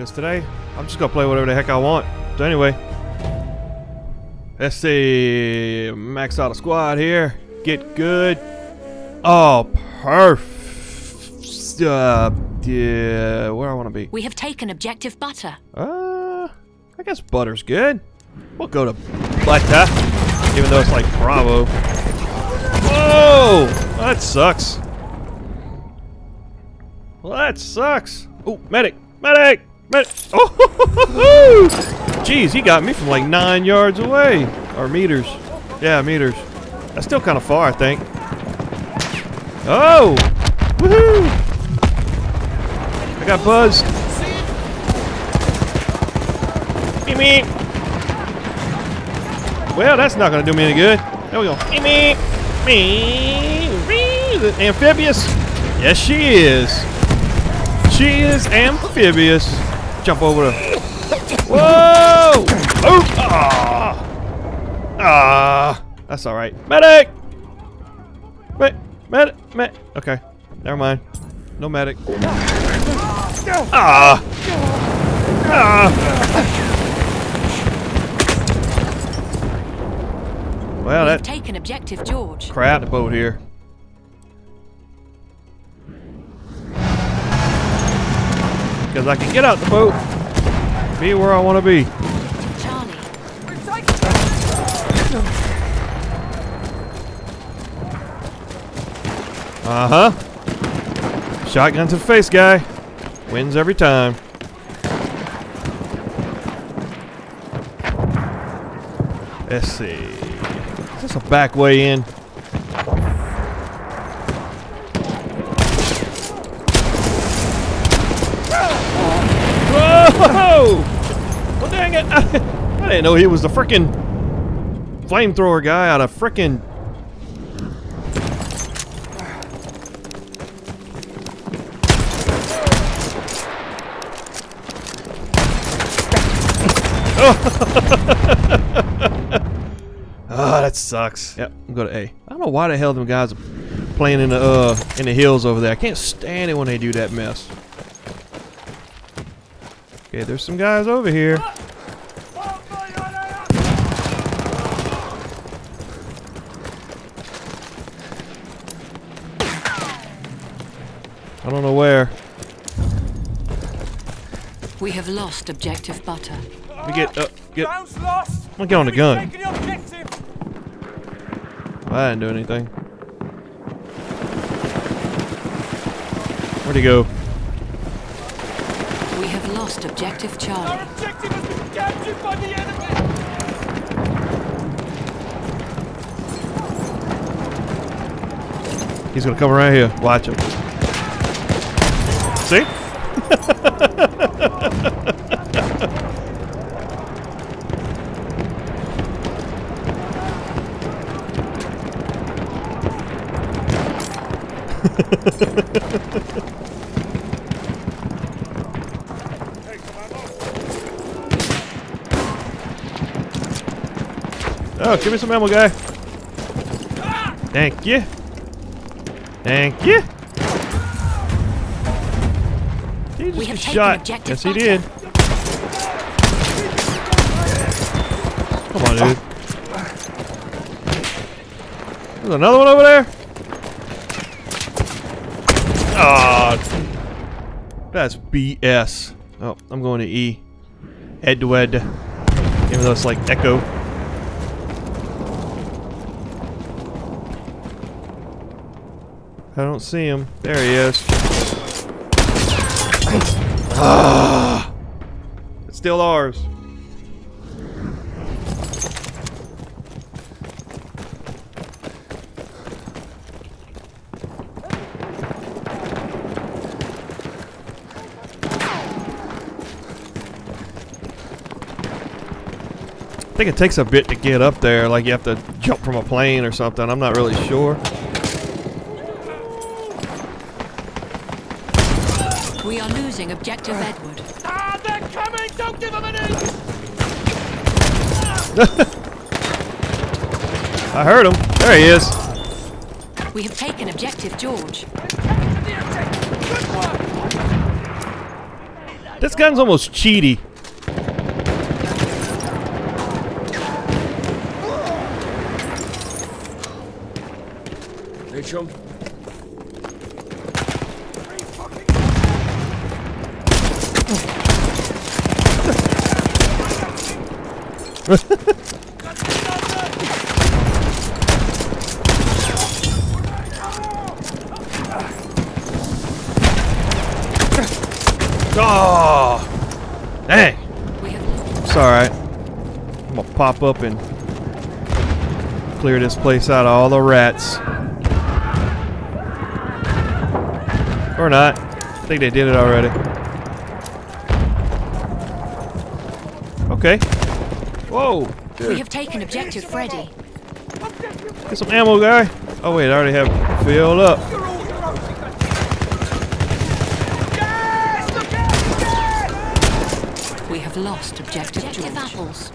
Because today, I'm just gonna play whatever the heck I want. So anyway, let's see. Max out a squad here. Get good. Oh, perfect. Uh, yeah, where I want to be. We have taken objective butter. Uh, I guess butter's good. We'll go to butter, even though it's like Bravo. Whoa, that sucks. Well, that sucks. Oh, medic, medic, medic. Oh, jeez, he got me from like nine yards away, or meters. Yeah, meters. That's still kind of far, I think. Oh, woohoo! I got buzzed. Meep, meep. Well, that's not going to do me any good. There we go. Meep, meep. Amphibious? Yes, she is. She is amphibious. Jump over the... Whoa! Oh! Ah! Ah! That's all right. Medic! Wait, medic, medic. Okay, never mind. No medic. Ah! Ah! Well, We have that taken objective George. crowd the boat here. Because I can get out the boat, be where I want to be. Uh huh. Shotgun to the face, guy. Wins every time. Let's see. Is this a back way in? Whoa! Well, dang it! I, didn't know he was the frickin' flamethrower guy out of frickin' Oh, that sucks. Yep, I'm going to A. I don't know why the hell them guys are playing in the uh in the hills over there. I can't stand it when they do that mess. Okay, there's some guys over here. I don't know where. We have lost objective butter. Let me get uh, get. I'm gonna get on the gun. Taking the objective. I didn't do anything. Where'd he go? We have lost objective Our objective has been captured by the enemy. He's gonna come around here. Watch him. See? Oh, give me some ammo, guy. Thank you. Thank you. He just We have shot. Yes, he did. Come on, dude. There's another one over there. Ah, that's BS. Oh, I'm going to E. Head to head. Even though it's like Echo. I don't see him. There he is. Ah! It's still ours. I think it takes a bit to get up there, like you have to jump from a plane or something. I'm not really sure. We are losing objective Edward. Ah, they're coming. Don't give them an inch. I heard him. There he is. We have taken objective George. Capture the objective. Good work. This gun's almost cheaty. Hey, chum. Oh! Dang! It's alright. I'm gonna pop up and clear this place out of all the rats. Or not. I think they did it already. Okay. Whoa! we have taken objective Freddy. Get some ammo, guy. Oh wait, I already have it filled up. We have lost objective, George. apples.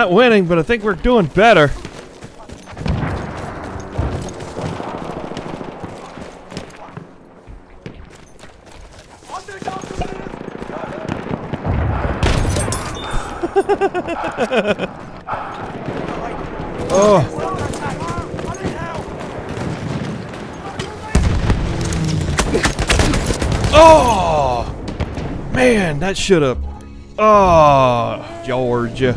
Not winning, but I think we're doing better. oh. Oh! Man, that should have. Oh, Georgia.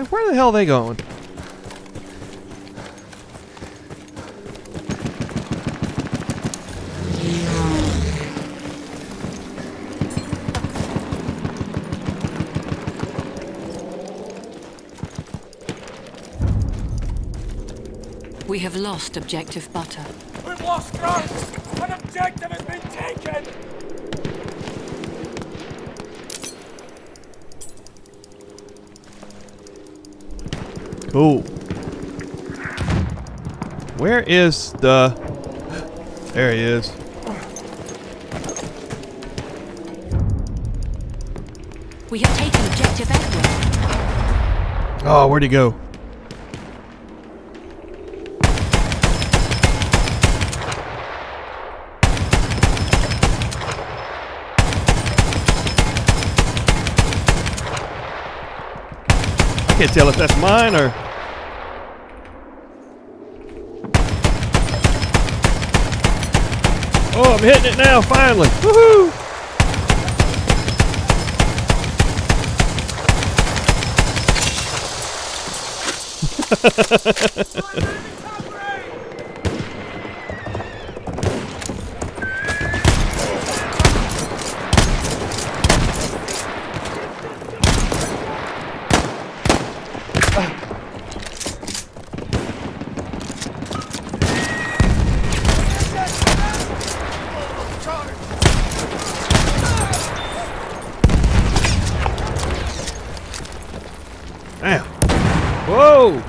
Like, where the hell are they going? We have lost objective butter. We've lost ground! An objective has been taken! Cool. Where is the... There he is. We have taken objective Edward. Oh, where'd he go? Can't tell if that's mine or... Oh, I'm hitting it now, finally. Woohoo! Damn. Whoa!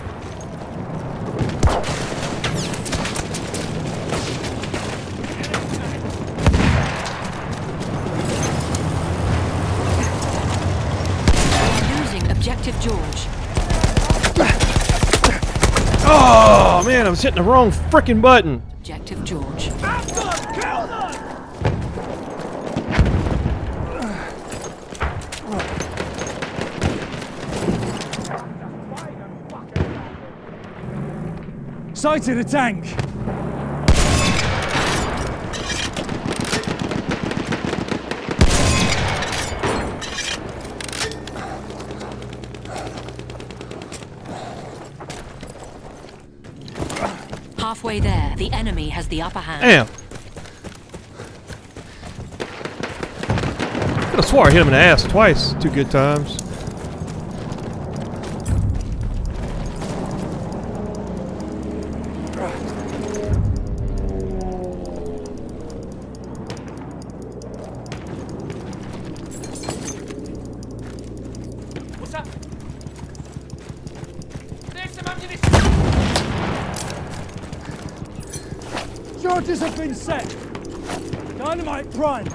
Objective George. Oh man, I was hitting the wrong freaking button. Objective George. Sighted a tank. Halfway there, the enemy has the upper hand. Damn. Could have swore I hit him in the ass twice. Two good times. Charges have been set. Dynamite prime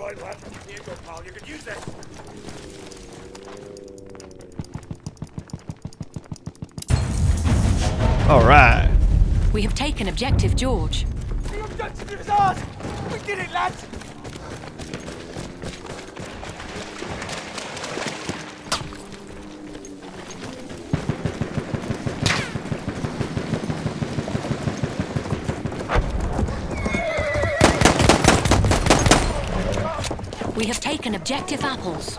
right, lad. Here you go, pal. You can use this. All right. We have taken objective George. The objective is ours. We did it, lads. We have taken objective apples.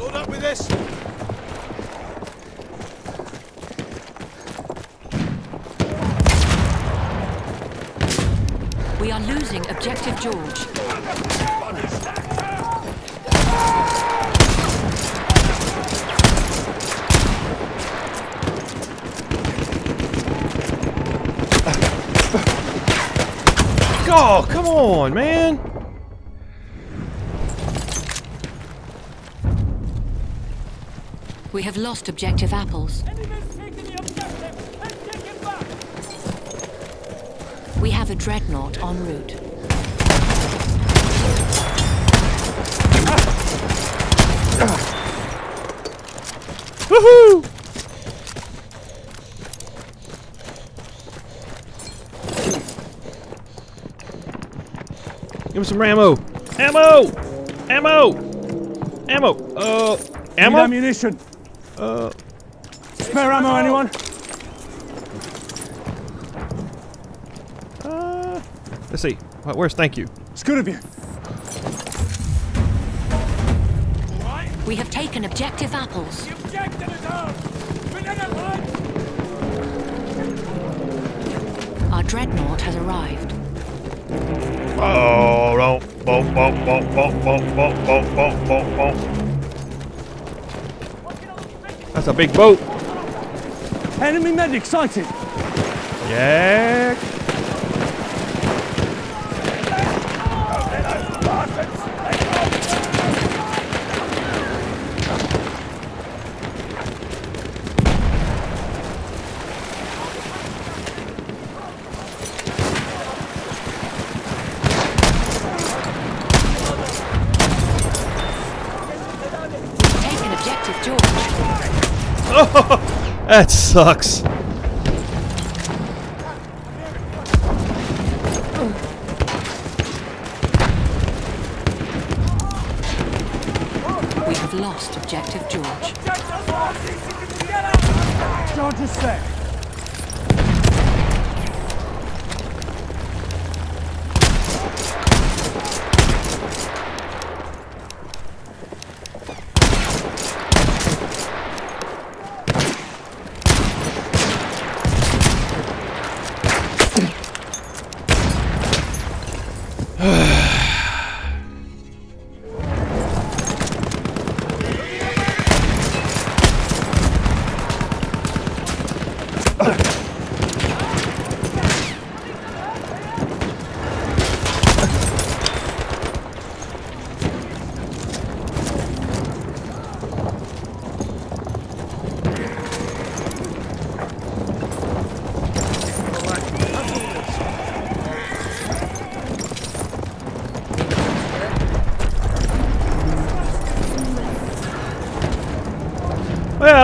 Load up with this. We are losing objective George. Oh, come on, man. We have lost objective apples. Enemy's taking the objective and take it back. We have a dreadnought en route. Woohoo! Give me some ammo. Ammo! Ammo! Ammo! Uh, Need ammo? ammunition. Uh, Spare ammo, anyone? uh, let's see. Wh- Where's thank you? It's good of you. We have taken objective apples. The objective is ours. We did it, lads. Our dreadnought has arrived. Oh, no. Boom, boom, boom, boom, boom, boom, boom, boom, boom, boom. That's a big boat. Enemy medic sighted. Yeah. Taken objective George. That sucks.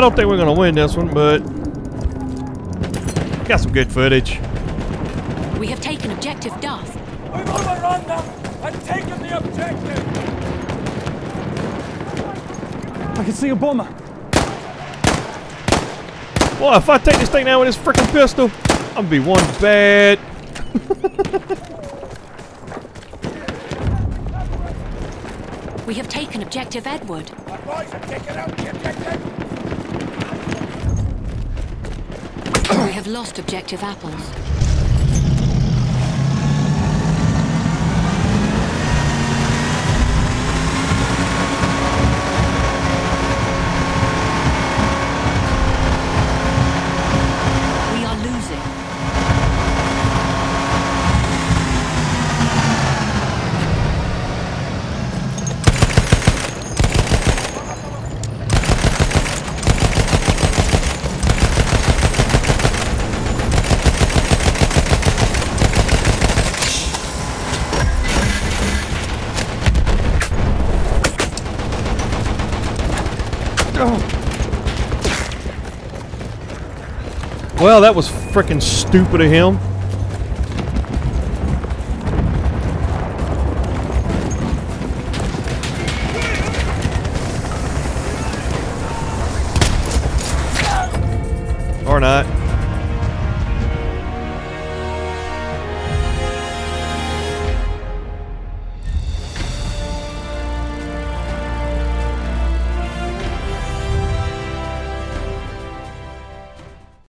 Don't think we're gonna win this one, but got some good footage. We have taken objective Duff. We've overrun them and taken the objective. I can see a bomber. Boy, if I take this thing down with this freaking pistol, I'm gonna be one bad. We have taken objective Edward. My boys have taken out the objective. We have lost objective apples. We are losing. Well, that was freaking stupid of him.